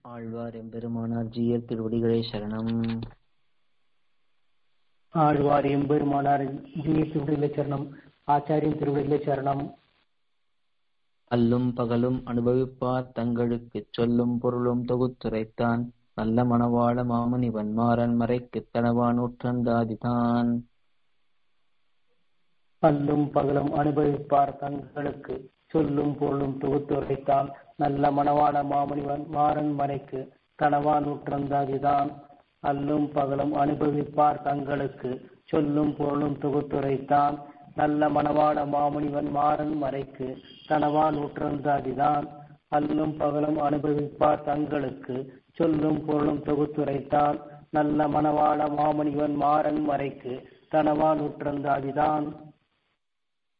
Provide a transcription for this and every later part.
ஆழ்வார் எம்பெருமானார் ஜீயர் திருவடிகளே சரணம். ஆழ்வார் எம்பெருமானார் ஜீய திருவிடிகளே சரணம். ஆச்சாரியன் திருவிடிகளே சரணம். அல்லும் பகலும் அனுபவிப்பார் தங்களுக்குச் சொல்லும் பொருளும் தொகுத்துரைத்தான். நல்ல மணவாள மாமுனிவன் மாறன் மறைக்குத் தனவான் உற்றந்தாதிதான் அல்லும் பகலும் அனுபவிப்பார் தங்களுக்கு சொல்லும் பொருளும் தொகுத்துரைத்தான். நல்ல மணவாள மாமுனிவன் மாறன் மறைக்கு கணவான் உற்றந்தாதிதான் அல்லும் பகலும் அனுபவிப்பார் தங்களுக்கு. சொல்லும் பொருளும் தொகுத்துரைத்தான். நல்ல மணவாள மாமுனிவன் மாறன் மறைக்கு கணவான் உற்றந்தாதிதான் அல்லும் பகலும் அனுபவிப்பார் தங்களுக்கு. சொல்லும் பொருளும் தொகுத்துரைத்தான். நல்ல மணவாள மாமுனிவன் மாறன் மறைக்கு கணவான் உற்றந்தாதிதான்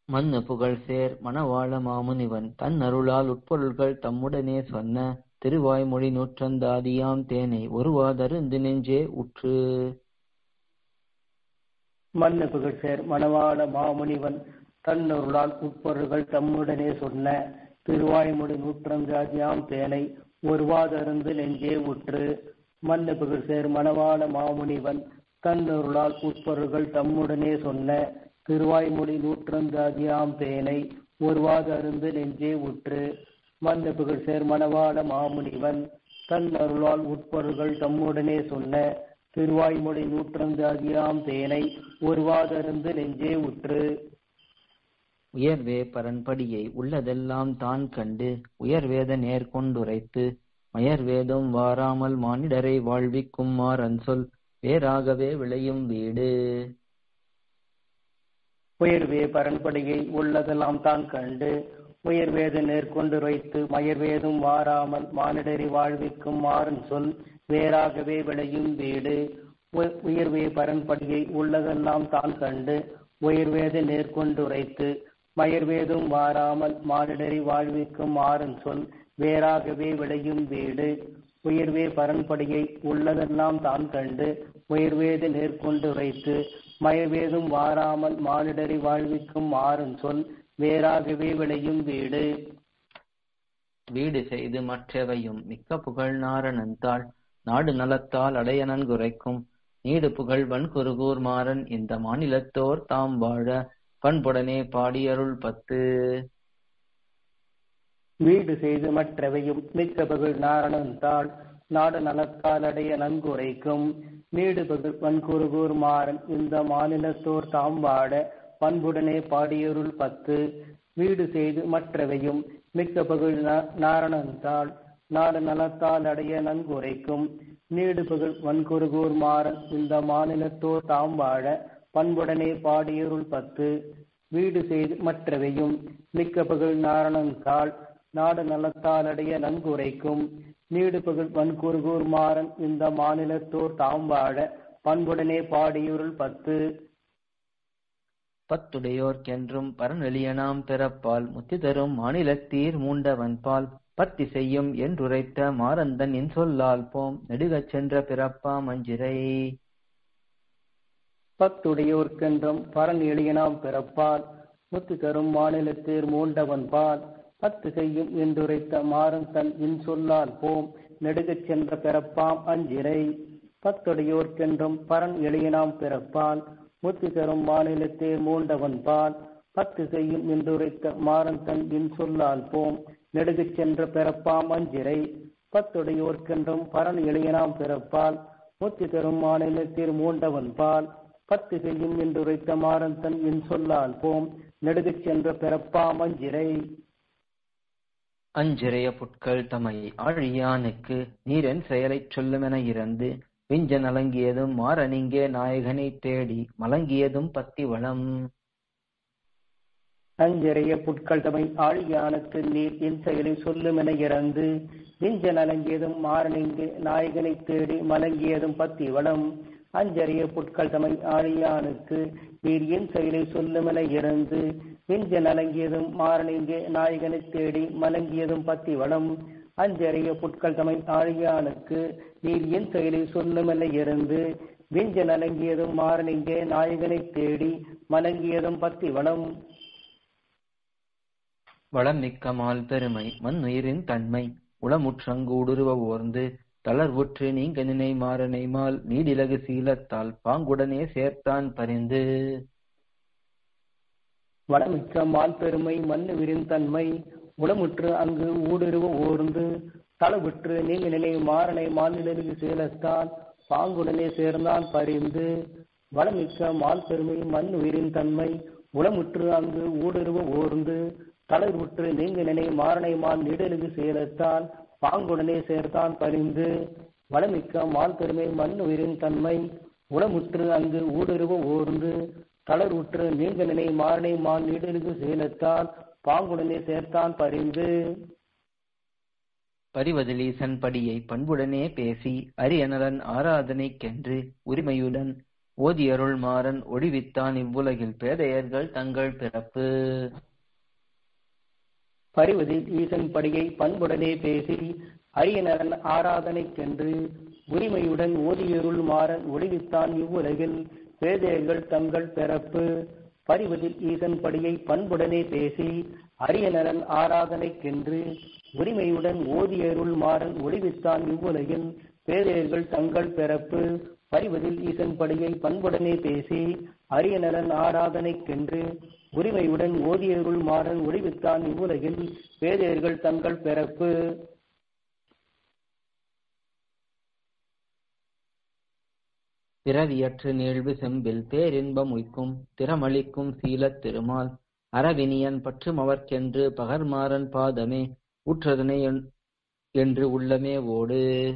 மண்ணு புகழ் சேர் மணவாள மாமுனிவன் தன் அருளால் உட்பொருள்கள் தம்முடனே சொன்ன திருவாய்மொழி நூற்றந்தாதியாம் தேனை ஒருவாதருந்து நெஞ்சே உற்று. மண்ணு புகழ்சேர் மணவாள மாமுனிவன் தன்னருளால் உட்பொருள்கள் தம்முடனே சொன்ன திருவாய்மொழி நூற்றந்தாதியாம் தேனை ஒருவாதருந்து நெஞ்சே உற்று. மண்ணு புகழ்சேர் மணவாள மாமுனிவன் தன்னருளால் உட்பொருள்கள் தம்முடனே சொன்ன திருவாய்மொழி நூற்றந்தாதியாம் தேனை ஒருவாது அருந்து நெஞ்சே உற்று. மன்ன புகழ்சேர் மணவாள மாமுனிவன் தன் அருளால் உட்பொருள்கள் தம்முடனே சொன்ன திருவாய்மொழி நூற்றந்தாதியாம் தேனை ஒருவாதருந்து நெஞ்சே உற்று. உயர்வே பரன்படியை உள்ளதெல்லாம் தான் கண்டு உயர்வேத நேர்கொண்டுரைத்து மயர்வேதம் வாராமல் மானிடரை வாழ்விக்கும் மாறன் சொல். வேறாகவே விளையும் வீடு. உயர்வே பரன்படியை உள்ளதெல்லாம் தான் கண்டு. உயர்வேத நேர்கொண்டுரைத்து மயர்வேதும் வாராமல் மானிடரி வாழ்விக்கும் மாறன் சொல் வேறாகவே விளையும் வீடு. உயர்வே பரன்படியை உள்ளதெல்லாம் தான் கண்டு. உயர்வேத நேர்கொண்டுரைத்து மயர்வேதும் வாராமல் மானிடரி வாழ்விக்கும் மாறன் சொல் வேறாகவே விளையும் வீடு. உயர்வே பரன்படியை உள்ளதெல்லாம் தான் கண்டு. உயர்வேத நேர்கொண்டுரைத்து மயர்வேதும் வாராமல் மானிடரை வாழ்விக்கும் மாறும் சொல் வேறாகவே விளையும் வீடு. வீடு செய்து மற்றவையும் மிக்க புகழ் நாரணந்தாள் நாடு நலத்தால் அடைய நன்குரைக்கும் நீடு புகழ் வன்குருகூர் மாறன் இந்த மாநிலத்தோர் தாம் வாழ பண்புடனே பாடியருள் பத்து. வீடு செய்து மற்றவையும் மிக்க புகழ் நாரணந்தாள் நாடு நலத்தால் அடைய நன்குரைக்கும் நீடு பகல் வன்குருகூர் மாறன் இந்த மாநிலத்தோர் தாம் வாட பண்புடனே பாடியருள் பத்து. வீடு செய்து மற்றவையும் மிக்க பகல் நாரணந்தாள். நாடு நலத்தால் அடைய நன்குரைக்கும். நீடு பகல் வன்குருகூர் மாறன் இந்த மாநிலத்தோர் தாம் வாழ பண்புடனே பாடியருள் பத்து. வீடு செய்து மற்றவையும் மிக்க பகல் நாரணந்தாள். நாடு நலத்தால் அடைய நன்குரைக்கும். நீடு பகல் வன்குருகூர் மாறன் இந்த மாநிலத்தோர் தாம் வாழ பண்புடனே பாடியுருள் பத்து. பத்துடையோர்க்கென்றும் பரநெளியனாம் பிறப்பால் முத்தி தரும் மாநிலத்தீர் மூண்டவன் பால் பத்தி செய்யும் என்றுரைத்த மாறந்தன் என் சொல்லால் போம் நெடுகச் சென்ற பிறப்பா மஞ்சிரை பத்துடையோர்க்கென்றும் பரன் எளியனாம் பிறப்பால் முத்தி தரும் மாநிலத்தீர் மூண்டவன் பால் பத்து செய்யும் என்றுரைத்த மாறன் தன் இன் சொல்லால் போம். நெடுகச் சென்ற பிறப்பாம் அஞ்சிறை பத்துடையோர்க்கென்றும் பரன் எளியனாம் பிறப்பால் முத்தி தரும் மாநிலத்தே மூண்டவன் பால். பத்து செய்யும் என்றுரைத்த மாறன் தன் இன் சொல்லால் போம். நெடுகச் சென்ற பிறப்பாம் அஞ்சிறை பத்துடையோர்க்கென்றும் பரன் எளியனாம் பிறப்பால். முத்தி தரும் மாநிலத்தில் மூண்டவன் பால். பத்து செய்யும் என்றுரைத்த மாறன் தன் இன் சொல்லால் போம். நெடுகச் சென்ற பிறப்பாம் அஞ்சிறை அஞ்சிறைய புட்கள் தமை ஆழியானுக்கு நீரன் செயலைச் சொல்லுமென இறந்து விஞ்ச நலங்கியதும் மாறனிங்கே நாயகனை தேடி மலங்கியதும் பத்தி வளம் அஞ்சறைய புட்கள் தமை ஆழியானுக்கு நீர் என் செயலை சொல்லுமென இறந்து விஞ்ச நலங்கியதும் மாறனிங்கே நாயகனை தேடி மலங்கியதும் பத்தி வளம் அஞ்சறிய புட்கள் தமை ஆழியானுக்கு நீர் என் செயலை சொல்லுமென இறந்து விஞ்ச நலங்கியதும் மாறனிங்கே நாயகனை தேடி மலங்கியதும் பத்தி வளம் அஞ்சறிய புட்கள் தமை ஆழியானுக்கு நீர் என் செயலை சொல்லுமென இருந்து விஞ்ச நலங்கியதும் மாறனிங்கே நாயகனை தேடி மலங்கியதும் பத்தி வளம் வளம் மிக்க மால் பெருமை மண்ணுயிரின் தன்மை. உளமுற்றங்கு ஊடுருவ ஓர்ந்து தளர்வுற்று நீங்க நினை மாறனை மால். நீடிலகு சீலத்தால் பாங்குடனே சேர்த்தான் பரிந்து. வளமிக்க மால்பெருமை மண்ணு விரிந்தன்மை உளமுற்று அங்கு ஊடுருவ ஓர்ந்து தளவுற்று நீங்க நிலை மாறனை மாநிலருக்கு சேலத்தான் பாங்குடனே சேர்ந்தான் பரிந்து. வளமிக்க மால்பெருமை மண் உயிரின் தன்மை உளமுற்று அங்கு ஊடுருவ ஓர்ந்து தளர்வுற்று நீங்க நினை மாறனை மான் நிடலுக்கு சேலத்தான் பாங்குடனே சேர்த்தான் பரிந்து. வளமிக்க மால்பெருமை மண் உயிரின் தன்மை உளமுற்று அங்கு ஊடுருவ ஓர்ந்து தளர்வுற்று நீங்க நினை மாறனை மால் நிடலுக்கு சேலத்தான் பாங்குடனே சேர்த்தான் பரிந்து. பரிவதில் ஈசன் படியை பண்புடனே பேசி அரியநலன் ஆராதனைக்கென்று உரிமையுடன் ஓதியருள் மாறன் ஒழிவித்தான் இவ்வுலகில் பேதையர்கள் தங்கள் பிறப்பு. பரிவதில் ஈசன் படியை பண்புடனே பேசி அரியநரன் ஆராதனைக்கென்று உரிமையுடன் ஓதியருள் மாறன் ஒளிவித்தான் இவ்வுலகில் பேதையர்கள் தங்கள் பிறப்பு. பரிவதில் ஈசன் படியை பண்புடனே பேசி அரியநலன் ஆராதனைக்கென்று உரிமையுடன் ஓதியருள் மாறன் ஒளிவித்தான் இவ்வுலகில். பேதையர்கள் தங்கள் பிறப்பு. பரிவதில் ஈசன் படியை பண்புடனே பேசி அரியநலன் ஆராதனைக்கென்று உரிமையுடன் ஓதியருள் மாறன் ஒளிவித்தான் இவ்வுலகில். பேதையர்கள் தங்கள் பிறப்பு. பிறவியற்று நீழ்வு செம்பில் பேரின்பம் உய்க்கும் திறமளிக்கும் சீலத் திருமால். அறவினியன் பற்றும் அவர்க்கென்று பகர்மாறன் பாதமே உற்றதனை என்று உள்ளமே ஓடு.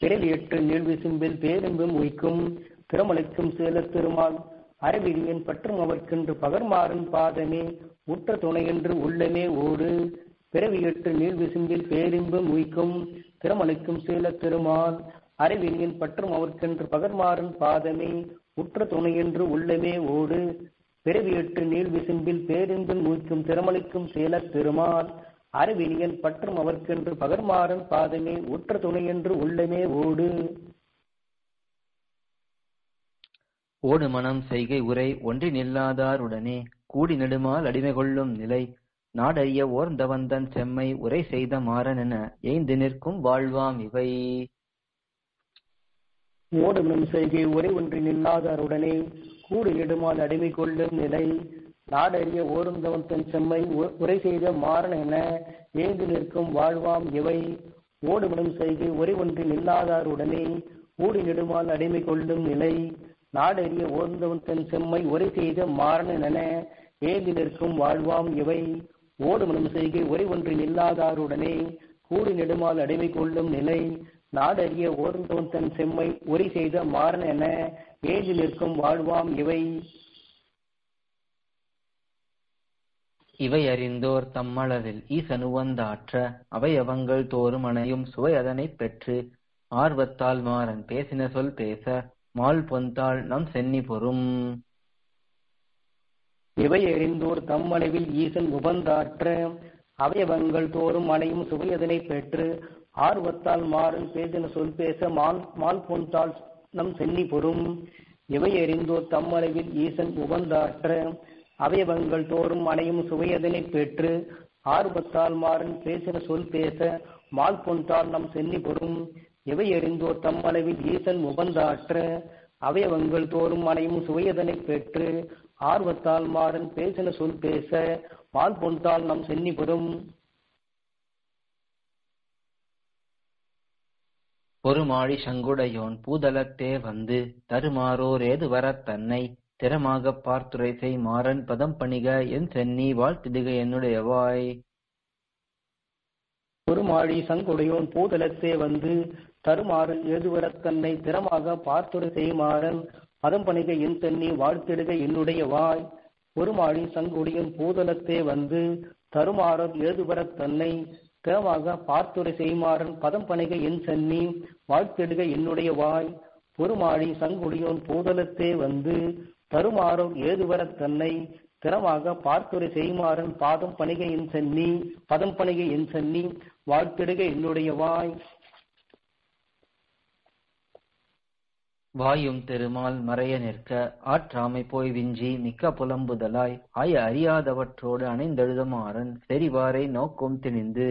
பிறவியற்று நீழ்வு செம்பில் பேரின்பம் உய்க்கும் திறமளிக்கும் சேலத் திருமால். அறவினியன் பற்றும் அவர்க்கென்று பகர்மாறன் பாதமே உற்ற துணையென்று உள்ளமே ஓடு. பிறவியற்று நீழ்விசிம்பில் பேரின்பம் உய்க்கும் திறமளிக்கும் சேலத் திருமால். அறிவினியன் பற்றும் அவர்க்கென்று பகர்மாறன் பாதமே உற்ற துணையென்று உள்ளமே ஓடு. பிறவியற்று நீள் விசும்பில் பேருந்தில் ஊய்க்கும் திறமளிக்கும் சேலத் திருமால் அறிவினியன் பற்றும் அவர்க்கென்று பகர்மாறன் பாதமே உற்ற துணையென்று உள்ளமே ஓடு. ஓடு மனம் செய்கை உரை ஒன்றி நில்லாதாருடனே கூடி நெடுமால் அடிமை கொள்ளும் நிலை. நாடறிய ஓர்ந்தவந்தன் செம்மை உரை செய்த மாறனென ஏய்ந்து நிற்கும் வாழ்வாம் இவை. ஓடுமனும் செய்கை ஒரே ஒன்றி நில்லாதாருடனே கூடு நெடுமால் அடிமை கொள்ளும் நிலை. நாடறிய ஓருந்தவன் தன் செம்மை உ- உரை செய்த மாறன் என ஏந்து நிற்கும் வாழ்வாம் இவை. ஓடுமனும் செய்கை ஒரே ஒன்றி நில்லாதாருடனே கூடி நெடுமால் அடிமை கொள்ளும் நிலை. நாடறிய ஓர்ந்தவன் தன் செம்மை உரை செய்த மாறன் என ஏந்து நிற்கும் வாழ்வாம் இவை. ஓடுமனும் செய்கை ஒரே ஒன்றி நில்லாதாருடனே கூடி நெடுமால் அடிமை கொள்ளும் நிலை. நாடறிய ஓர்ந்தோன் தன் செம்மை ஒரி செய்த மாறன் என ஏதி நிற்கும் வாழ்வாம் இவை. இவை அறிந்தோர் தம்மளவில் ஈசனுவந்தாற்ற அவையவங்கள் தோறும் அணையும் சுவை அதனைப் பெற்று ஆர்வத்தால் மாறன் பேசின சொல் பேச மால் பொந்தாள் நம் சென்னி பொறும். இவை அறிந்தோர் தம்மளவில் ஈசன் உபந்தாற்ற அவயவங்கள் தோறும் அணையும் சுவையதனை பெற்று ஆர்வத்தால் மாறன் பேசின சொல் பேச மால் மால் பொன்றால் நம் சென்னி பொறும். இவை அறிந்தோர் தம்மளவில் ஈசன் உகந்தாற்ற அவயவங்கள் தோறும் அணையும் சுவையதனை பெற்று. ஆர்வத்தால் மாறன் பேசின சொல் பேச மால் பொன்றால் நம் சென்னி பொறும். எவை அறிந்தோர் தம்மளவில் ஈசன் உகந்தாற்ற அவயவங்கள் தோறும் அணையும் சுவையதனை பெற்று. ஆர்வத்தால் மாறன் பேசின சொல் பேச மால் பொன்றால் நம் சென்னி பெறும். பொறுமாழி சங்குடையோன் பூதலத்தே வந்து தருமாறோர் ஏது தன்னை திறமாகப் பார்த்துரை செய் மாறன் பதம் பணிக என் சென்னி வாழ்த்திடுக என்னுடைய வாய். பெருமாழி சங்குடையோன் பூதலத்தே வந்து தருமாறு ஏதுவரத் தன்னை திறமாக பார்த்துரை செய்மாறன் பதம் பணிக என் சென்னி வாழ்த்திடுக என்னுடைய வாய். பெருமாழி சங்குடையோன் பூதலத்தே வந்து தருமாறர் ஏதுவரத் தன்னை திறமாக பார்த்துரை செய்மாறன் பதம் பணிக என் சன்னி வாழ்த்தெடுக என்னுடைய வாய். பொறுமாழி சங்குடியோன் போதலத்தே வந்து தருமாறும் ஏதுவர தன்னை. திறமாக பார்த்துரை செய்மாறன் பாதம் பணிக என் சன்னி பதம் பணிக என் சன்னி வாழ்த்திடுக என்னுடைய வாய். வாயும் திருமால் மறைய நிற்க ஆற்றாமை போய் விஞ்சி மிக்க புலம்புதலாய் ஆய அறியாதவற்றோடு அணைந்தெழுதமாறன் செறிவாரை நோக்கும் திணிந்து.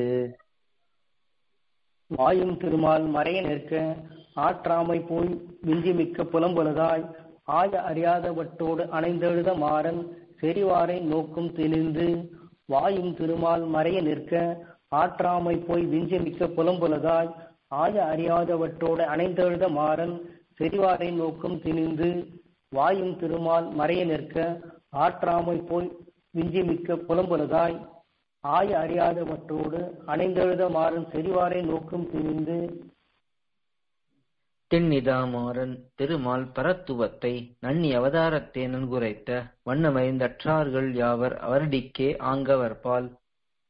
வாயும் திருமால் மறைய நிற்க ஆற்றாமை போய் விஞ்சி மிக்க புலம்புலதாய் ஆய அறியாதவற்றோடு அணைந்தெழுத மாறன் செறிவாரை நோக்கும் திணிந்து வாயும் திருமால் மறைய நிற்க ஆற்றாமை போய் விஞ்சி மிக்க புலம்புலதாய் ஆய அறியாதவற்றோடு அணைந்தெழுத மாறன் செறிவாரை நோக்கும் திணிந்து வாயும் திருமால் மறைய நிற்க ஆற்றாமை போய் விஞ்சி மிக்க புலம்புலதாய். ஆய அறியாதவற்றோடு அணைந்தெழுத மாறன் செறிவாரை நோக்கும் திணிந்து திண்ணிதாமாறன் திருமால் பரத்துவத்தை நன்னி அவதாரத்தே நன்குரைத்த வண்ணமைந்தற்றார்கள் யாவர் அவரடிக்கே ஆங்கவர்பால்.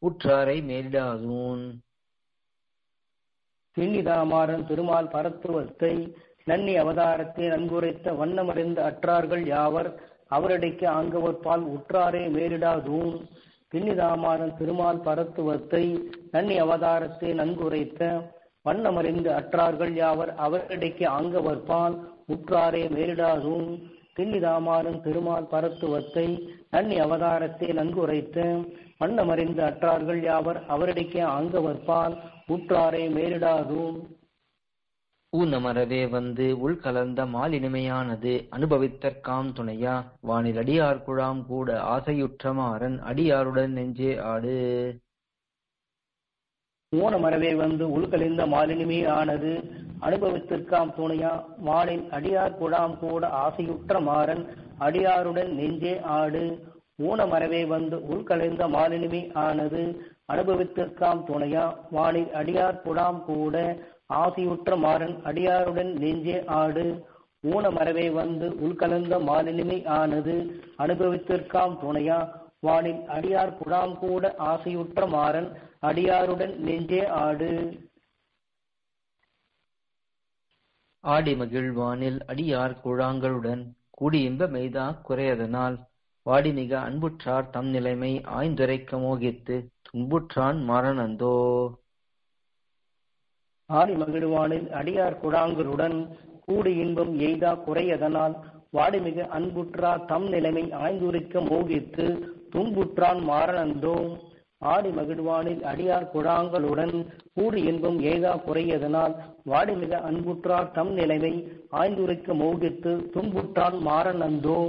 உற்றாரை மேலிடாதூன். திண்ணிதாமாறன் திருமால் பரத்துவத்தை நன்னி அவதாரத்தை நன்குரைத்த வண்ணமறிந்த அற்றார்கள் யாவர்? அவரடிக்கு ஆங்கவர்பால் உற்றாரே மேலிடாதூன் திண்ணிதாமாறன் திருமால் பரத்துவத்தை நன்னி அவதாரத்தை நன்குரைத்த வண்ணமறிந்து அற்றார்கள் யாவர்? அவரடிக்கு ஆங்கவர்பால் உற்றாரே மேலிடாதூன் திண்ணிதாமாறன் திருமால் பரத்துவத்தை நன்னி அவதாரத்தை நன்குரைத்த வண்ணமறிந்து அற்றார்கள் யாவர்? அவரடிக்கு ஆங்கவர்பால் உற்றாரே மேலிடாதூன் ஊனமரவே வந்து உள்கலந்த மாலினிமையானது அனுபவித்தற்காம் துணையா? வானில் அடியார் குழாம் கூட ஆசையுற்றமாறன் அடியாருடன் நெஞ்சே ஆடு. ஊனமரவே வந்து உள்கலிந்த மாலினிமே ஆனது அனுபவித்திற்காம் துணையா? வானில் அடியார் குழாம் கூட ஆசையுற்ற மாறன் அடியாருடன் நெஞ்சே ஆடு. ஊனமரவே வந்து உள்கலைந்த மாலினிமே ஆனது அனுபவித்திற்காம் துணையா? வானில் அடியார் குழாம் கூட ஆசையுற்ற மாறன் அடியாருடன் நெஞ்சே ஆடு. ஊனமரவே வந்து உள்கலந்த மாலினிமை ஆனது அனுபவித்திற்காம் துணையா? வானில் அடியார் குழாம் கூட ஆசையுற்ற மாறன் அடியாருடன் நெஞ்சே ஆடு. ஆடி மகிழ்வானில் அடியார் குழாங்களுடன் கூடியின்ப மெய்தா குறையதனால். வாடி மிக அன்புற்றார் தம் நிலைமை ஆய்ந்துரைக்க மோகித்து துன்புற்றான் மாறனந்தோ ஆடி மகிழ்வானில் அடியார் குழாங்களுடன் கூடு இன்பம் எய்தா குறையதனால் வாடிமிக அன்புற்றா தம் நிலைமை ஆய்ந்துரைக்க மோகித்து துன்புற்றான் மாறனந்தோ ஆடி மகிழ்வானில் அடியார் குழாங்களுடன் கூடு இன்பம் ஏதா குறையதனால் வாடிமிக அன்புற்றார் தம் நிலைமை ஆய்ந்துரைக்க மோகித்து துன்புற்றான் மாறனந்தோ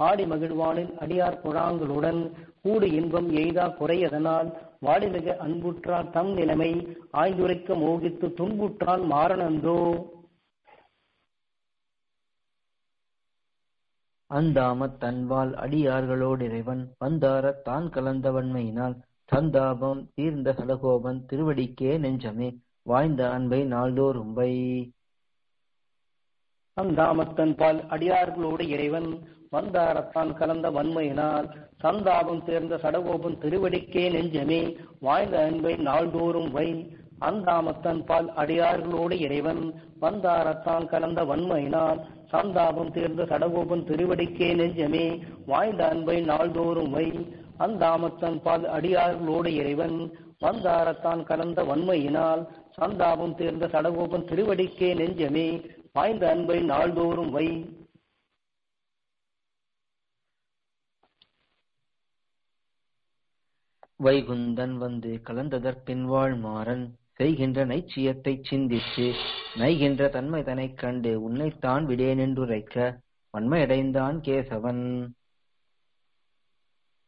ஆடி மகிழ்வானில் அடியார் குழாங்களுடன் கூடு இன்பம் எய்தா குறையதனால் வாடிமிக அன்புற்றார் தம் நிலைமை ஆய்ந்துரைக்க மோகித்து துன்புற்றான் மாறனந்தோ அந்தாமத் தன்வால் அடியார்களோடு இறைவன் வந்தார தான் கலந்தவன்மையினால் சந்தாபம் தீர்ந்த சடகோபன் திருவடிக்கே நெஞ்சமே வாய்ந்த அன்பை நாள்தோறும் வை அந்தாமத்தன் பால் அடியார்களோடு இறைவன் வந்தாரத்தான் கலந்த வன்மையினால் சந்தாபம் சேர்ந்த சடகோபன் திருவடிக்கே நெஞ்சமே வாய்ந்த அன்பை நாள்தோறும் வை. அந்தாமத்தன் பால் அடியார்களோடு இறைவன் வந்தாரத்தான் கலந்த வன்மையினால் சந்தாபம் தீர்ந்த சடகோபன் திருவடிக்கே நெஞ்சமே வாய்ந்த அன்பை நாள்தோறும் வை. அந்தாமத்தன் பால் அடியார்களோடு இறைவன் வந்தாரத்தான் கலந்த வன்மையினால் சந்தாபம் தீர்ந்த சடகோபன் திருவடிக்கே நெஞ்சமே வாய்ந்த அன்பை நாள்தோறும் வை. வைகுந்தன் வந்து கலந்ததற்பின் வாழ்மாறன் செய்கின்ற நைச்சியத்தைச் சிந்தித்து நைகின்ற தன்மை தனைக் கண்டு உன்னைத்தான் விடேனென்றுரைக்க வன்மையடைந்தான் கேசவன்.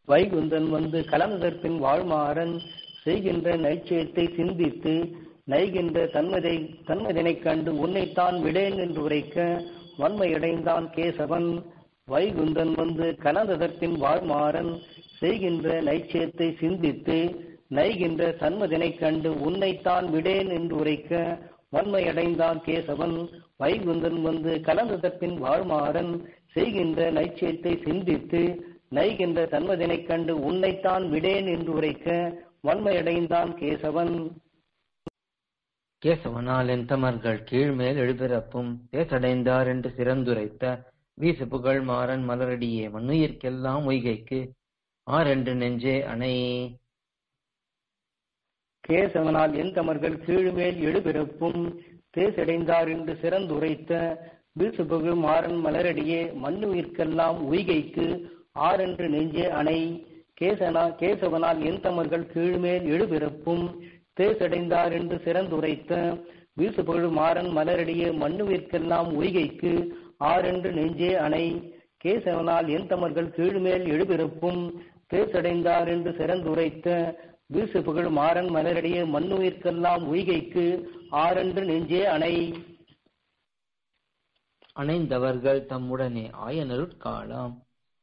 வைகுந்தன் வந்து கலந்ததற்பின் வாழ்மாறன் செய்கின்ற நைச்சியத்தை சிந்தித்து நைகின்ற தன்மதை தன்மதினைக் கண்டு உன்னைத்தான் விடேன் என்று உரைக்க வன்மையடைந்தான் கேசவன். வைகுந்தன் வந்து கலந்ததற்பின் வாழ்மாறன் செய்கின்ற நைச்சியத்தை சிந்தித்து நைகின்ற சண்மதினை கண்டு உன்னைத்தான் விடேன் என்று உரைக்க வன்மையடைந்தான் கேசவன். வைகுந்தன் வந்து கலந்ததற்பின் வாழ்மாறன் செய்கின்ற நைச்சியத்தை சிந்தித்து நைகின்ற சண்மதினை கண்டு உன்னைத்தான் விடேன் என்று உரைக்க வன்மையடைந்தான் கேசவன். கேசவனால் என் தமர்கள் கீழ்மேல் எழுபிறப்பும் பேசடைந்தார் என்று சிறந்துரைத்த வீசு புகழ் மாறன் மலரடியே மண்ணுயிர்க்கெல்லாம் உய்கைக்கு ஆரென்று நெஞ்சே அணை. கேசவனால் என் தமர்கள் கீழ்மேல் எழுபிறப்பும் தேசடைந்தார் என்று சிறந்துரைத்த வீசுபுகு மாறன் மலரடியே மண்ணுயிர்க்கெல்லாம் உய்கைக்கு ஆரென்று நெஞ்சே அணை. கேசனா கேசவனால் என் தமர்கள் கீழ்மேல் எழுபிறப்பும் தேசடைந்தார் என்று சிறந்துரைத்த வீசுபுகழ் மாறன் மலரடியே மண்ணுவிற்கெல்லாம் உய்கைக்கு ஆரென்று நெஞ்சே அணை. கேசவனால் என் தமர்கள் கீழ்மேல் எழுபிறப்பும் பேசடைந்தார் என்று சிறந்துரைத்த வீசு புகழ் மாறன் மலரடியே மண்ணுயிர்க்கெல்லாம் உய்கைக்கு ஆரென்று நெஞ்சே அணை. அணைந்தவர்கள் தம்முடனே ஆயனருட்காலாம்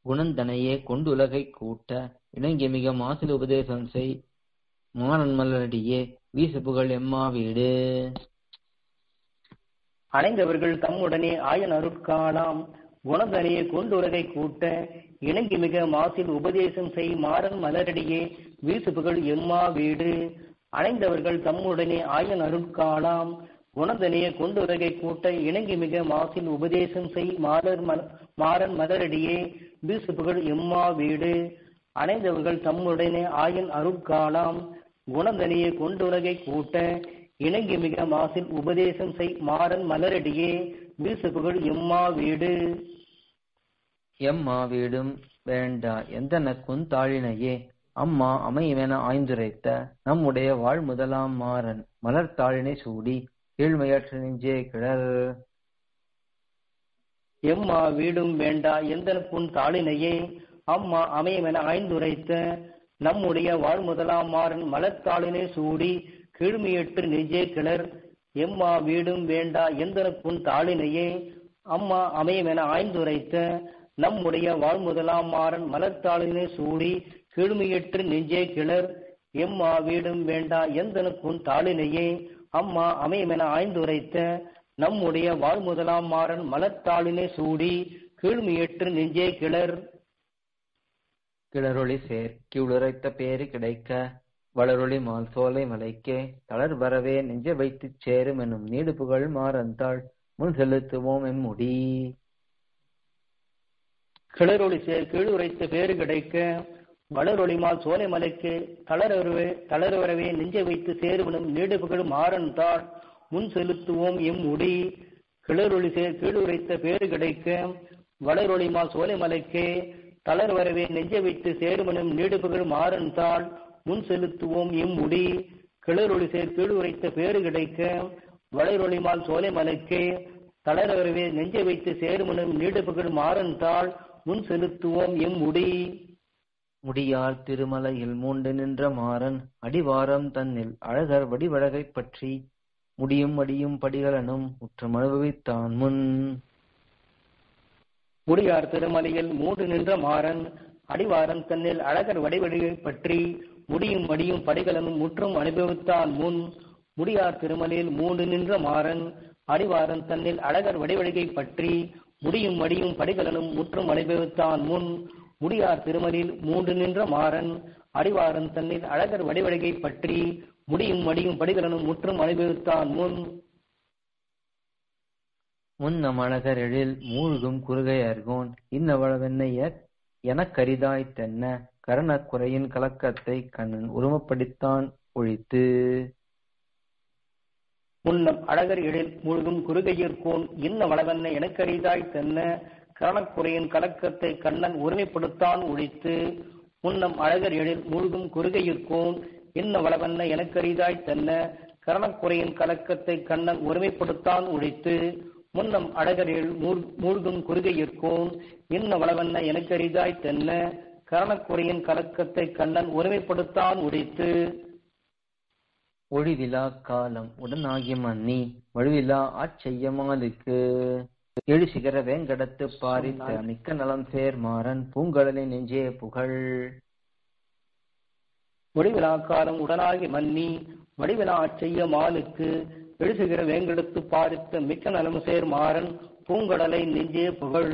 குணந்தனையே கொண்டுலகை கூட்ட இணங்கி மிக மாசில் உபதேசம் செய். மாறன் மலரடியே வீசு புகழ் எம்மா வீடு? அணைந்தவர்கள் தம்முடனே ஆயன் அருட்காலாம் குணதனையை கொண்டுலகை கூட்ட இணங்கி மிக மாசில் உபதேசம் செய் மாறன் மலரடியே வீசுபுகள் எம்மா வீடு. அணைந்தவர்கள் தம்முடனே ஆயன் அருட்காலாம் குணதனையை கொண்டுலகை கூட்ட இணங்கி மிக மாசில் உபதேசம் செய் மாறன் மாறன் மலரடியே வீசுபுகள் எம்மா வீடு. அணைந்தவர்கள் தம்முடனே ஆயன் அருட்காலாம் குணதனையை கொண்டுலகை கூட்ட இணங்கி மிக மாசில் உபதேசம் செய் மாறன் மலரடியே வீசு புகழ் எம்மா வீடு? எம்மா வீடும் வேண்டா எந்தனக்குன் தாழினையே? அம்மா அமையமென ஆய்ந்துரைத்த நம்முடைய வாழ் முதலாம் மாறன் மலர் தாழினை சூடி கீழ்மையற்ற நெஞ்சே கிளர். எம்மா வீடும் வேண்டா எந்தனுக்குன் தாளினையே அம்மா அமையமென ஆய்ந்துரைத்த நம்முடைய வாழ் முதலாம் மாறன் மலர்த்தாளினை சூடி கீழ்மையற்று நெஞ்சே கிளர் எம்மா வீடும் வேண்டா எந்தனுக்குன் தாளினையே அம்மா அமையமென ஆய்ந்துரைத்த நம்முடைய வாழ்முதலாம் மாறன் மலர்த்தாளினை சூடி கீழ்மையற்று நெஞ்சே கிளர் எம்மா வீடும் வேண்டா எந்தனுக்குன் தாளினையே அம்மா அமையமென ஆய்ந்துரைத்த நம்முடைய வாழ்முதலாம் மாறன் மலர்த்தாளினை சூடி கீழ்மையற்று நெஞ்சே கிளர். கிளரொளி சேர் கீழுரைத்த பேரு கிடைக்க வளரொளி மால் சோலை மலைக்கே தளர் வரவே நெஞ்ச வைத்துச் சேரும் எனும் நீடு புகழ் மாறந்தாள் முன் செலுத்துவோம் எம்முடி. கிளரொளி சேர் கீழுரைத்த பேறு கிடைக்க வளரொளிமால் சோலை மலைக்கு தளரவே தளர்வரவே நெஞ்சை வைத்து சேருவனும் நீடுபுகள் மாறன் தாள் முன் செலுத்துவோம் எம் உடி கிளரொளி சேர் கீழுரைத்த பேறு கிடைக்க வளரொளிமால் சோலை மலைக்கு தளர்வரவே நெஞ்சை வைத்து சேருவனும் நீடுபுகள் மாறன் தாள் முன் செலுத்துவோம் எம் முடி. கிளரொளி சேர் கீழுரைத்த பேறு கிடைக்க. வளரொளிமால் சோலை மலைக்கு. தளரவரவே நெஞ்சை வைத்து சேருமனும் நீடுபுகள் மாறன் தாள். முன் செலுத்துவோம் எம் முடி. முடியார் திருமலையில் மூண்டு நின்ற மாறன் அடிவாரம் தன்னில் அழகர் வடிவழகைப் பற்றி. முடியும் அடியும் படிகளனும் உற்றம் அனுபவித்தான் முன். முடியார் திருமலையில் மூன்று நின்ற மாறன் அடிவாரம் தன்னில் அழகர் வடிவடிவை பற்றி. முடியும் மடியும் படிகளனும் முற்றும் அனுபவித்தான் முன் முடியார் திருமலில் மூன்று நின்ற மாறன் அடிவாரன் தன்னில் அழகர் வடிவடிகை பற்றி முடியும் மடியும் படிகளனும் முற்றும் அனுபவித்தான் முன் முடியார் திருமலில் மூன்று நின்ற மாறன் அடிவாரன் தன்னில் அழகர் வடிவடிகை பற்றி முடியும் மடியும் படிகளனும் முற்றும் அனுபவித்தான் முன் முன்னம் அழகர் எழில் மூழ்கும் குறுகை அர்கோன் இன்னவளவென்னைய எனக்கரிதாய்த் தென்ன கரணக்குறையின் கலக்கத்தை கண்ணன் உருவப்படுத்தான் ஒழித்து முன்னம் அழகர் எழில் மூழ்கும் குறுகையிற்கோன் இன்ன வளவன்ன எனக்கரிதாய் தென்ன கரணக்குறையின் கலக்கத்தை கண்ணன் ஒருமைப்படுத்தான் ஒழித்து முன்னம் அழகர் எழில் மூழ்கும் குறுகையிற்கோன் இன்ன வளவன்ன எனக்கரிதாய் தென்ன கரணக்குறையின் கலக்கத்தை கண்ணன் ஒருமைப்படுத்தான் ஒழித்து முன்னம் அழகர் எழில் மூழ்- மூழ்கும் குறுகையிற்கோன் இன்ன வளவன்ன எனக்கரிதாய் தென்ன கரணக்குறையின் கலக்கத்தை கண்ணன் ஒருமைப்படுத்தான் ஒழித்து ஒழிவிலா காலம் உடனாகிய மன்னி வழுவிலா ஆச்செய்யமாலுக்கு. எழுசிகர வேங்கடத்து பாரித்த மிக்க நலம் சேர் மாறன் பூங்கடலின் நெஞ்சே புகழ். முடிவிலாக்காலம் உடனாகி மன்னி வடிவிலா செய்ய மாலுக்கு எழுசுகிற வேங்கெடுத்து பாரித்த மிக்க நலம் சேர் மாறன் பூங்கடலை நெஞ்சே புகழ்.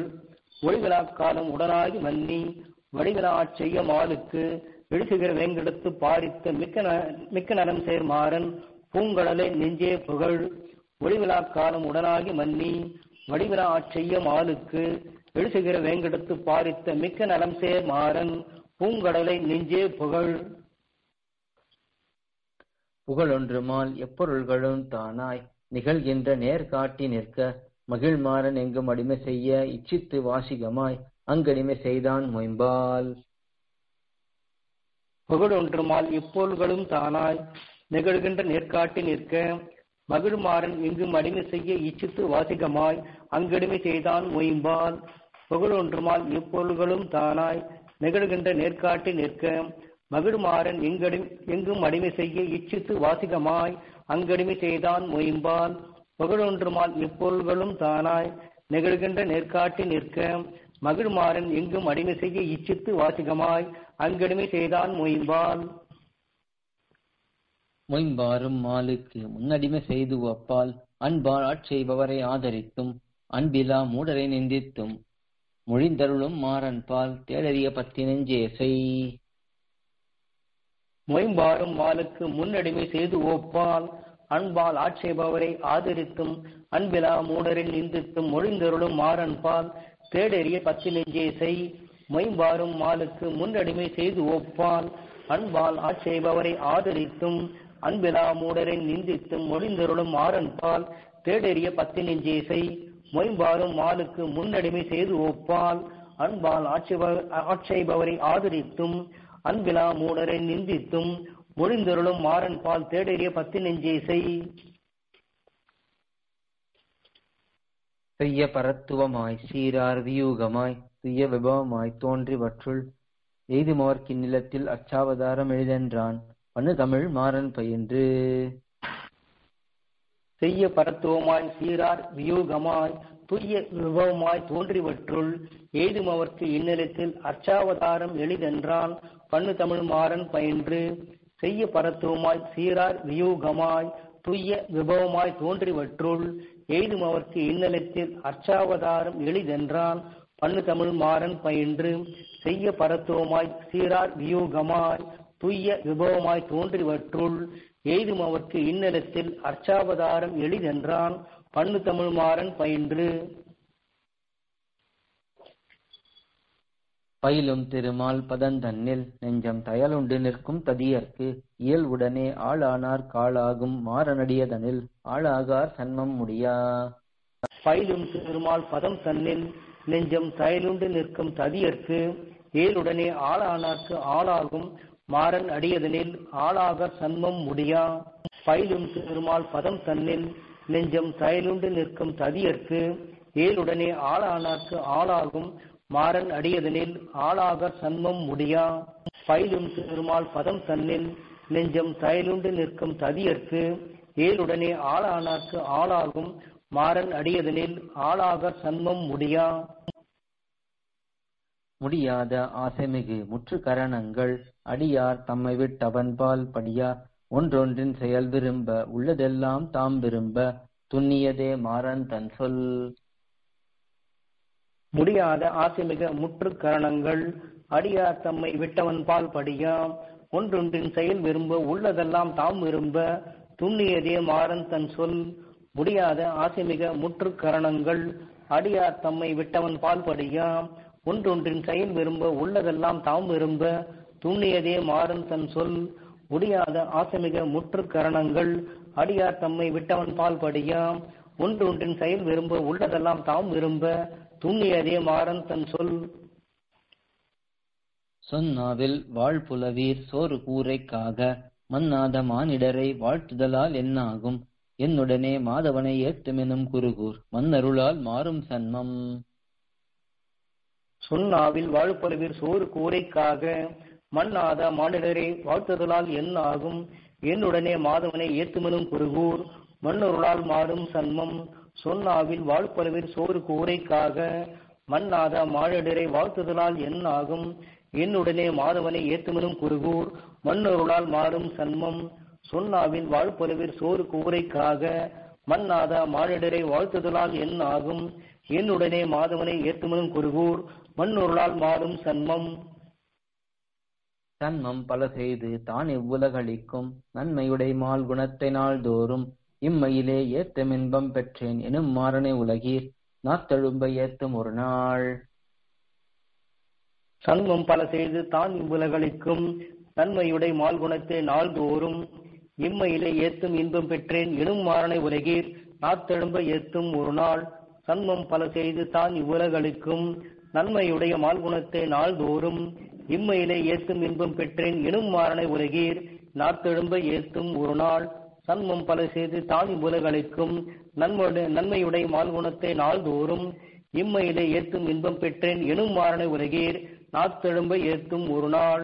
ஒளிவிலாக்காலம் உடனாகி மன்னி வடிவிலா செய்ய மாலுக்கு விழுசுகிற வேங்கெடுத்து பாரித்த மிக்க ந- மிக்க நலம் சேர் மாறன் பூங்கடலை நெஞ்சே புகழ் ஒளிவிலாக்காலம் உடனாகி மன்னி வடிவிழா செய்யும் ஆளுக்கு எழுசுகிற வேங்கெடுத்து பாரித்த மிக்க நலம் சேர் மாறன் பூங்கடலை நெஞ்சே புகழ். புகழொன்றுமால் எப்பொருள்களும் தானாய் நிகழ்கின்ற நேர்காட்டி நிற்க மகிழ்மாறன் எங்கும் அடிமை செய்ய இச்சித்து வாசிகமாய் அங்கடிமை செய்தான் மொயம்பால். புகழொன்றுமால் இப்பொருள்களும் தானாய் நிகழ்கின்ற நேர்காட்டி நிற்க மகிழ்மாறன் எங்கும் அடிமை செய்ய இச்சித்து வாசிகமாய் அங்கடிமை செய்தான் மொயம்பால். புகழொன்றுமால் இப்பொருள்களும் தானாய் நிகழ்கின்ற நேர்காட்டி நிற்க மகிழ்மாறன் எங்கடி எங்கும் அடிமை செய்ய இச்சித்து வாசிகமாய் அங்கடிமை செய்தான் மொயம்பால். புகழொன்றுமால் இப்பொருள்களும் தானாய் நிகழ்கின்ற நேர்காட்டி நிற்க மகிழ்மாறன் எங்கும் அடிமை செய்ய இச்சித்து வாசிகமாய் அங்கடிமை செய்தான் மொயம்பால் மொயம்பாரும் மாலுக்கு முன்னடிமை செய்து ஒப்பால் அன்பால் ஆட்செய்பவரை ஆதரித்தும் அன்பிலா மூடரை நிந்தித்தும் மொழிந்தருளும் மாறன் பால் தேடறிய பத்தினஞ்சேசை மொயம்பாரும் மாலுக்கு முன்னடிமை செய்து ஒப்பால் அன்பால் ஆட்சேபவரை ஆதரித்தும் அன்பிலா மூடரில் நிந்தித்தும் மொழிந்தருளும் மாறன் பால் தேடறிய பத்தி நெஞ்சேசை மொயம்பாரும் மாலுக்கு முன்னடிமை செய்து ஒப்பால் அன்பால் ஆட்சேபவரை ஆதரித்தும் அன்பிலா மூடரை நிந்தித்தும் மொழிந்தருளும் மாறன் பால் தேடறிய பத்தி நெஞ்சேசை மொயம்பாரும் மாலுக்கு முன்னடிமை செய்து ஒப்பால் அன்பால் ஆட்சேபவரை ஆதரித்தும் அன்பிலா மூடரை நிந்தித்தும் மொழிந்தருளும் மாறன் பால் தேடறிய பத்தி செய். செய்ய பரத்துவமாய் சீரார் வியூகமாய் துய்ய விபவமாய் தோன்றிவற்றுள் எய்துமோர்க்கின் நிலத்தில் அச்சாவதாரம் எழுதென்றான். பண்ணு தமிழ் மாறன் பயின்று. செய்ய பரத்துவமாய் சீரார் வியூகமாய் துய்ய விபவமாய் தோன்றிவற்றுள் ஏதும் அவர்க்கு இந்நிலத்தில் அர்ச்சாவதாரம் எளிதென்றான். பண்ணு தமிழ் மாறன் பயின்று. செய்ய பரத்துவமாய் சீரார் வியூகமாய் துய்ய விபவமாய் தோன்றிவற்றுள் எய்தும் அவர்க்கு இன்னலத்தில் அர்ச்சாவதாரம் எளிதென்றான் பண்ணு தமிழ் மாறன் பயின்று செய்ய பரத்துவமாய் சீரார் வியூகமாய் துய்ய விபவமாய் தோன்றிவற்றுள் எய்தும் அவர்க்கு இன்னலத்தில் அர்ச்சாவதாரம் எளிதென்றான் பண்ணு தமிழ் மாறன் பயின்று பயிலும் திருமால் பதந்தன்னில் நெஞ்சம் தயலுண்டு நிற்கும் ததியர்க்கு இயல் உடனே ஆளானார் காளாகும் மாறனடியதனில் ஆளாகார் சன்மம் முடியா. பயிலும் திருமால் பதம் தன்னில் நெஞ்சம் தயலுண்டு நிற்கும் ததியர்க்கு ஏழுடனே ஆளானார்க்கு ஆளாகும் மாறன் அடியதனில் ஆளாக சன்மம் முடியா. பயிலும் திருமால் பதம் தன்னில் நெஞ்சம் தயலுண்டு நிற்கும் ததியர்க்கு ஏழுடனே ஆளானார்க்கு ஆளாகும் மாறன் அடியதனில் ஆளாக சன்மம் முடியா? பயிலும் திருமால் பதம் தன்னில் நெஞ்சம் தயலுண்டு நிற்கும் ததியற்கு ஏழுடனே ஆளானார்க்கு ஆளாகும் மாறன் அடியதனில் ஆளாக சன்மம் முடியா? முடியாத ஆசைமிகு முற்று கரணங்கள் அடியார் தம்மை விட்டவன்பால் படியா? ஒன்றொன்றின் செயல் விரும்ப உள்ளதெல்லாம் தாம் விரும்ப. துண்ணியதே மாறன் தன் சொல் முடியாத ஆசைமிக முற்று கரணங்கள் அடியார் தம்மை விட்டவன் பால் படியாம். ஒன்றொன்றின் செயல் விரும்ப உள்ளதெல்லாம் தாம் விரும்ப. துண்ணியதே மாறன் தன் சொல். முடியாத ஆசைமிக முற்று கரணங்கள் அடியார் தம்மை விட்டவன் பால் படியாம். ஒன்றொன்றின் செயல் விரும்ப உள்ளதெல்லாம் தாம் விரும்ப. துண்ணியதே மாறன் தன் சொல். முடியாத ஆசைமிக முற்று கரணங்கள் அடியார் தம்மை விட்டவன் பால் படியாம். ஒன்றொன்றின் செயல் விரும்ப உள்ளதெல்லாம் தாம் விரும்ப. துண்ணியதே மாறன் தன் சொல். சொன்னாவில் வாழ்புலவீர் சோறு கூரைக்காக மன்னாத மானிடரை வாழ்த்துதலால் என்னாகும்? என்னுடனே மாதவனை ஏத்துமெனும் குருகூர் மன்னருளால் மாறும் சன்மம். சொன்னாவில் வாழ்புலவீர் சோறு கூரைக்காக மன்னாத மானிடரை வாழ்த்துதலால் என்ன ஆகும் என்னுடனே மாதவனை ஏத்துமெனும் குருகூர் மன்னருளால் மாறும் சன்மம். சொன்னாவில் வாழ்பலவிர் சோறு கூரைக்காக மன்னாத மானிடரை வாழ்த்துதலால் என்ன ஆகும் என்னுடனே மாதவனை ஏத்துமெனும் குருகூர் மன்னருளால் மாறும் சன்மம் சொன்னாவில் வாழ்பலவிர் சோறு கூரைக்காக மன்னாத மானிடரை வாழ்த்துதலால் என்ன ஆகும் என்னுடனே மாதவனை ஏத்துமெனும் குருகூர் மண்ணொருளால் மாறும் சன்மம் சன்மம் பல செய்து தான் இவ்வுலகளிக்கும் நன்மையுடை மால் குணத்தை நாள்தோறும் இம்மையிலே ஏத்தம் இன்பம் பெற்றேன் எனும் மாறனை உலகீர். நாத்தழும்ப ஏத்தும் ஒரு நாள். சன்மம் பல செய்து தான் இவ்வுலகளுக்கும். நன்மையுடை மால்குணத்தை நாள்தோறும். இம்மையிலே ஏத்தும் இன்பம் பெற்றேன் எனும் மாறனை உலகீர். நாத்தெழும்ப ஏத்தும் ஒரு நாள். சண்மம் பல செய்து தான் இவ்வுலகளுக்கும். நன்மையுடைய மால்குணத்தை நாள்தோறும். இம்மையிலே ஏத்தும் இன்பம் பெற்றேன் எனும் மாறனை உலகீர். நாத்தெழும்ப ஏத்தும் ஒரு நாள். சண்மம் பல செய்து தான் உலகளுக்கும் நன்மையுடைய மால்குணத்தை நாள்தோறும். இம்மையிலே ஏத்தும் இன்பம் பெற்றேன். எனும் மாறனை உலகீர். நாத்தெழும்பை ஏத்தும் ஒரு நாள்.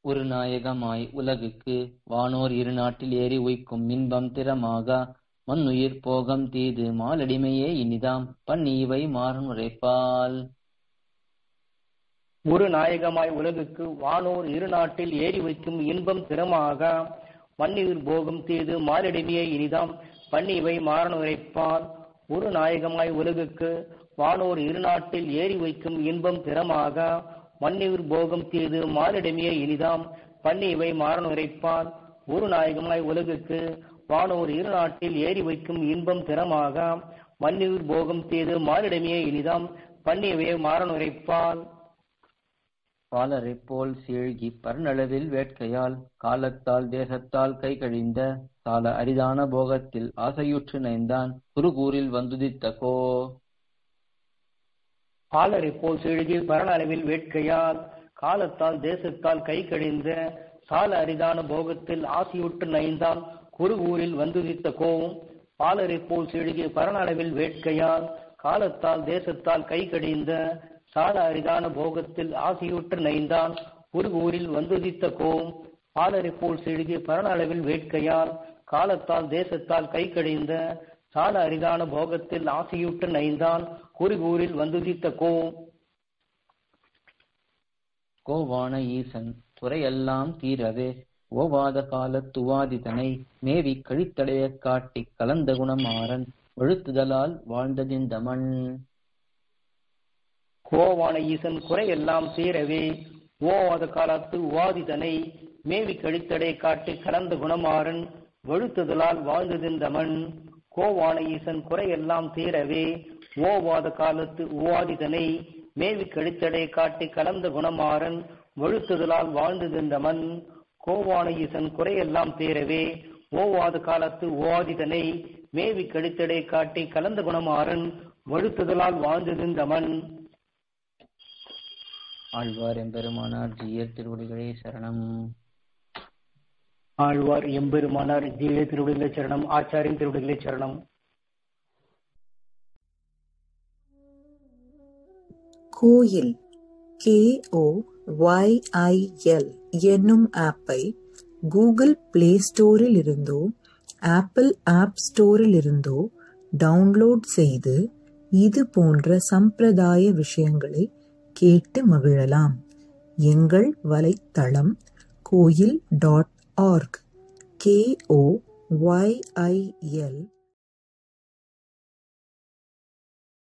ஒரு நாயகமாய் உலகுக்கு வானோர் இரு நாட்டில் ஏறி உய்க்கும் இன்பம் திறமாக. மண்ணுயிர் போகம் தீது மாலடிமையே இனிதாம். பன் இவை மாறன் உரைப்பால். ஒரு நாயகமாய் உலகுக்கு வானோர் இரு நாட்டில் ஏறி வைக்கும் இன்பம் திறமாக. மண்ணுயிர் போகும் தீது மாலடிமையே இனிதாம். பண்ணிவை மாறன் உரைப்பால் ஒரு நாயகமாய் உலகுக்கு வானோர் இரு நாட்டில் ஏறி வைக்கும் இன்பம் திறமாக. மண்ணுயிர் போகம் தீது மாரடிமையே இனிதாம். பண்ணிவை மாறன் உரைப்பால் ஒரு நாயகமாய் உலகுக்கு வானோர் இரு நாட்டில் ஏறி வைக்கும் இன்பம் திறமாக. மண்ணுயிர் போகம் தீது மாரடிமையே இனிதாம். பண்ணிவை மாறன் உரைப்பால் பாலரைப் போல் சீழ்கி பரநளவில் வேட்கையால் காலத்தால் தேசத்தால் கை கழிந்த சால அரிதான போகத்தில் ஆசையுற்று நைந்தான் குருகூரில் வந்துதித்த கோ. பாலரை போல் செழுகி பரணளவில் வேட்கையால் காலத்தால் தேசத்தால் கை கழிந்த சால அரிதான போகத்தில் ஆசையுற்று நைந்தான் குருகூரில் வந்துதித்த கோவும் பாலரை போல் செழுகி பரணளவில் வேட்கையால் காலத்தால் தேசத்தால் கை சால அரிதான போகத்தில் ஆசையுற்று நைந்தான். குருகூரில் வந்துதித்த கோம் பாலரை போல் செழுகி பரணளவில் வேட்கையால் காலத்தால் தேசத்தால் கை கடிந்த சால அரிதான போகத்தில் ஆசையுற்று நைந்தான். குருகூரில் வந்துதித்த கோம். கோவான ஈசன் துறையெல்லாம் தீரவே ஓவாத காலத்துவாதிதனை மேவி கழித்தடைய காட்டிக் கலந்த குணமாறன் ஒழுத்துதலால் வாழ்ந்ததிந்த மண் கோவான ஈசன் குறையெல்லாம் சேரவே. ஓவாத காலத்து உவாதிதனை. மேவி கழித்தடை காட்டி கலந்த குணமாறன். வழுத்துதலால் வாழ்ந்ததின்றமன் கோவான ஈசன் குறையெல்லாம் தீரவே ஓவாத காலத்து உவாதிதனை. மேவி கழித்தடை காட்டி கலந்த குணமாறன். வழுத்துதலால் வாழ்ந்ததின்றமன் கோவான ஈசன் குறையெல்லாம் தீரவே ஓவாத காலத்து உவாதிதனை. மேவி கழித்தடை காட்டி கலந்த குணமாறன். வழுத்துதலால் வாழ்ந்ததின்றமன் ஆழ்வார் எம்பெருமானார் ஜீயர் திருவடிகளே சரணம். ஆழ்வார் எம்பெருமானார் ஜீய திருவிடிகளே சரணம். ஆச்சாரியின் திருவிடிகளே சரணம். கோயில் கே ஓ ஒய்ஐஎல் என்னும் ஆப்பை கூகுள் பிளே ஸ்டோரில் இருந்தோ ஆப்பிள் ஆப் ஸ்டோரில் இருந்தோ டவுன்லோட் செய்து இது போன்ற சம்பிரதாய விஷயங்களை கேட்டு மகிழலாம். எங்கள் வலைத்தளம் கோயில் dot org. K O Y I L